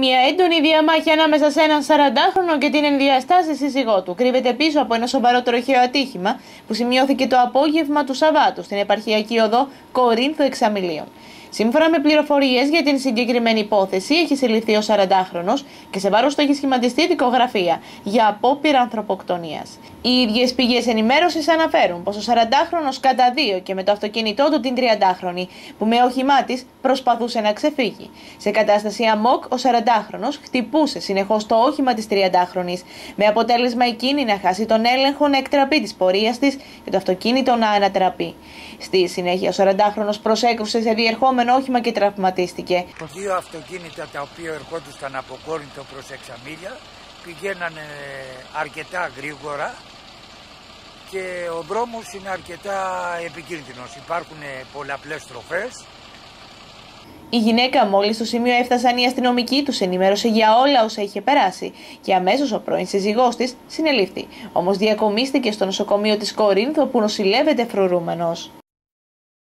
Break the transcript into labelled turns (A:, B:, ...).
A: Μια έντονη διαμάχη ανάμεσα σε έναν 40χρονο και την ενδιαστάση σύζυγό του κρύβεται πίσω από ένα σοβαρό τροχαίο ατύχημα που σημειώθηκε το απόγευμα του Σαββάτου στην επαρχιακή οδό Κορίνθου Εξαμιλίων. Σύμφωνα με πληροφορίες για την συγκεκριμένη υπόθεση, έχει συλληφθεί ο 40χρονο και σε βάρος του έχει σχηματιστεί δικογραφία για απόπειρα ανθρωποκτονίας. Οι ίδιες πηγές ενημέρωσης αναφέρουν πως ο 40χρονο κατά δύο και με το αυτοκίνητό του την 30χρονη, που με όχημά της προσπαθούσε να ξεφύγει. Σε κατάσταση αμόκ, ο 40χρονο χτυπούσε συνεχώς το όχημα της 30χρονη, με αποτέλεσμα εκείνη να χάσει τον έλεγχο, να εκτραπεί τη πορεία της και το αυτοκίνητο να ανατραπεί. Στη συνέχεια, ο 40χρονο προσέκρουσε σε διερχόμενο όχημα και τραυματίστηκε.
B: Δύο αυτοκίνητα τα οποία ερχόντουσαν από Κόρινθο προς Εξαμίλια πηγαίνανε αρκετά γρήγορα και ο δρόμος είναι αρκετά επικίνδυνος. Υπάρχουν πολλαπλές στροφές.
A: Η γυναίκα μόλις στο σημείο έφτασαν οι αστυνομικοί τους ενημέρωσε για όλα όσα είχε περάσει και αμέσως ο πρώην σύζυγός της συνελήφθη. Όμως διακομίστηκε στο νοσοκομείο της Κορίνθου όπου νοσηλεύεται φρουρούμενος.